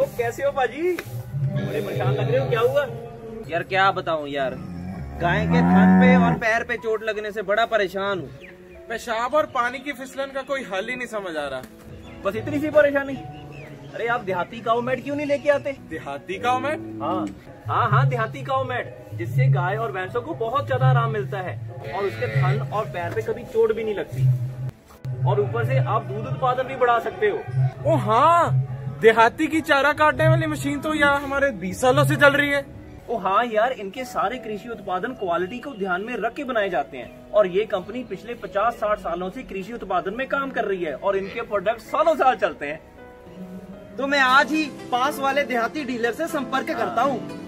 ओ कैसे हो बाजी बड़े परेशान लग रहे हो क्या हुआ? यार क्या बताऊँ यार। गाय के थन पे और पैर पे चोट लगने से बड़ा परेशान हूँ। पेशाब और पानी की फिसलन का कोई हल ही नहीं समझ आ रहा। बस इतनी सी परेशानी? अरे आप देहाती काउ मैट क्यों नहीं लेके आते? देहाती में हाँ। हाँ हाँ देहाती काउ मैट जिससे गाय और भैंसों को बहुत ज़्यादा आराम मिलता है और उसके थन और पैर पे कभी चोट भी नहीं लगती। और ऊपर से आप दूध उत्पादन भी बढ़ा सकते हो। ओ हाँ। देहाती की चारा काटने वाली मशीन तो यहाँ हमारे बीस सालों से चल रही है। ओ हाँ यार इनके सारे कृषि उत्पादन क्वालिटी को ध्यान में रख के बनाए जाते हैं। और ये कंपनी पिछले 50-60 सालों से कृषि उत्पादन में काम कर रही है और इनके प्रोडक्ट सालों साल चलते हैं। तो मैं आज ही पास वाले देहाती डीलर से संपर्क करता हूँ।